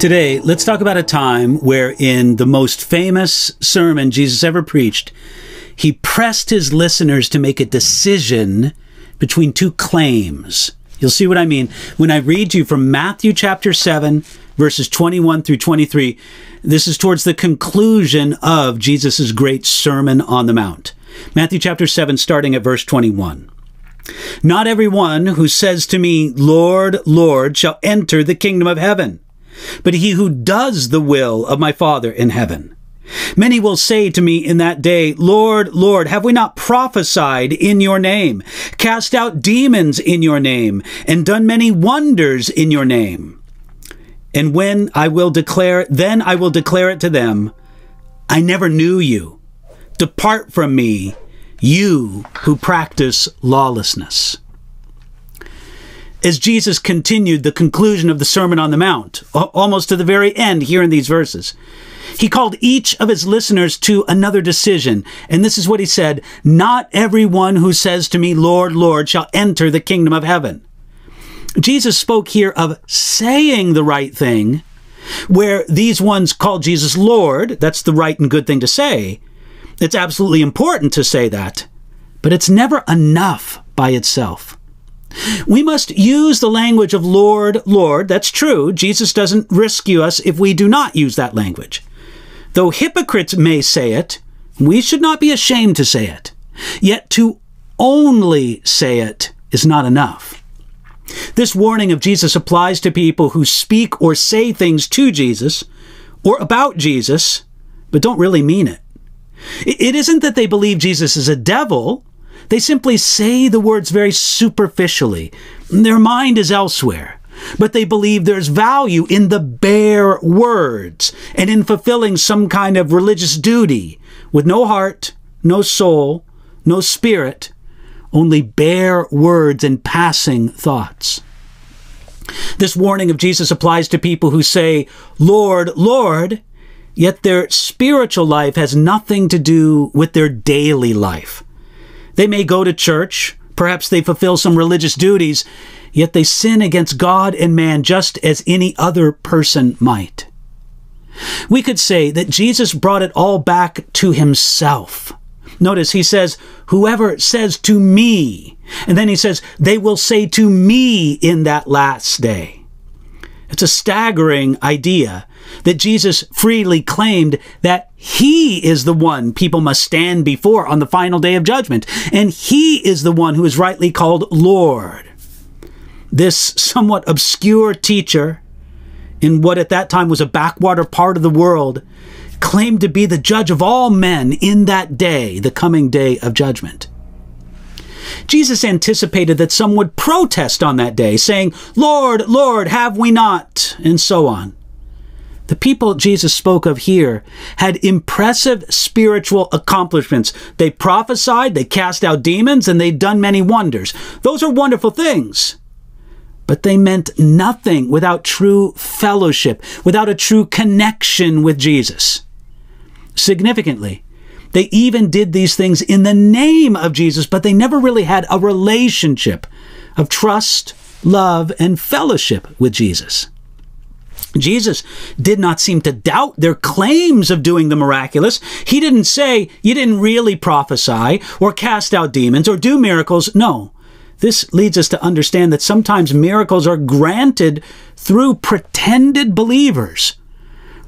Today, let's talk about a time where, in the most famous sermon Jesus ever preached, he pressed his listeners to make a decision between two claims. You'll see what I mean when I read you from Matthew chapter 7, verses 21 through 23. This is towards the conclusion of Jesus' great Sermon on the Mount. Matthew chapter 7, starting at verse 21. Not everyone who says to me, Lord, Lord, shall enter the kingdom of heaven but he who does the will of my Father in heaven. Many will say to me in that day, Lord, Lord, have we not prophesied in your name, cast out demons in your name, and done many wonders in your name? And when I will declare, then I will declare it to them, I never knew you. Depart from me, you who practice lawlessness as Jesus continued the conclusion of the Sermon on the Mount, almost to the very end here in these verses. He called each of his listeners to another decision. And this is what he said Not everyone who says to me, Lord, Lord, shall enter the kingdom of heaven. Jesus spoke here of saying the right thing, where these ones call Jesus Lord. That's the right and good thing to say. It's absolutely important to say that, but it's never enough by itself. We must use the language of Lord, Lord. That's true. Jesus doesn't rescue us if we do not use that language. Though hypocrites may say it, we should not be ashamed to say it. Yet to only say it is not enough. This warning of Jesus applies to people who speak or say things to Jesus or about Jesus, but don't really mean it. It isn't that they believe Jesus is a devil they simply say the words very superficially. Their mind is elsewhere. But they believe there's value in the bare words and in fulfilling some kind of religious duty with no heart, no soul, no spirit, only bare words and passing thoughts. This warning of Jesus applies to people who say, Lord, Lord, yet their spiritual life has nothing to do with their daily life. They may go to church, perhaps they fulfill some religious duties, yet they sin against God and man just as any other person might. We could say that Jesus brought it all back to himself. Notice he says, Whoever says to me, and then he says, They will say to me in that last day. It's a staggering idea that Jesus freely claimed that he is the one people must stand before on the final day of judgment, and he is the one who is rightly called Lord. This somewhat obscure teacher, in what at that time was a backwater part of the world, claimed to be the judge of all men in that day, the coming day of judgment. Jesus anticipated that some would protest on that day, saying, Lord, Lord, have we not? And so on. The people Jesus spoke of here had impressive spiritual accomplishments. They prophesied, they cast out demons, and they'd done many wonders. Those are wonderful things. But they meant nothing without true fellowship, without a true connection with Jesus. Significantly, they even did these things in the name of Jesus, but they never really had a relationship of trust, love, and fellowship with Jesus. Jesus did not seem to doubt their claims of doing the miraculous. He didn't say, You didn't really prophesy or cast out demons or do miracles. No. This leads us to understand that sometimes miracles are granted through pretended believers,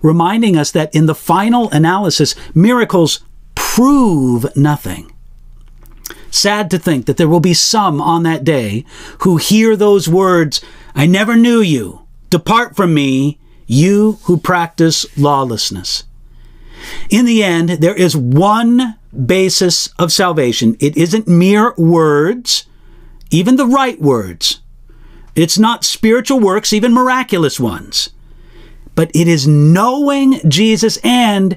reminding us that in the final analysis, miracles prove nothing. Sad to think that there will be some on that day who hear those words, I never knew you Depart from me, you who practice lawlessness. In the end, there is one basis of salvation. It isn't mere words, even the right words. It's not spiritual works, even miraculous ones. But it is knowing Jesus and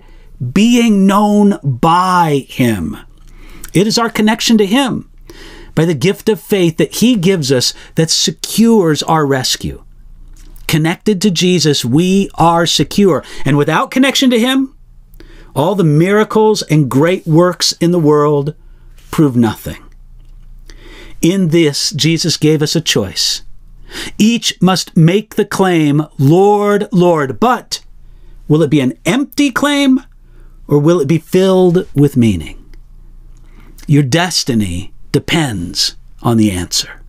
being known by Him. It is our connection to Him by the gift of faith that He gives us that secures our rescue connected to Jesus, we are secure. And without connection to Him, all the miracles and great works in the world prove nothing. In this, Jesus gave us a choice. Each must make the claim, Lord, Lord. But will it be an empty claim or will it be filled with meaning? Your destiny depends on the answer.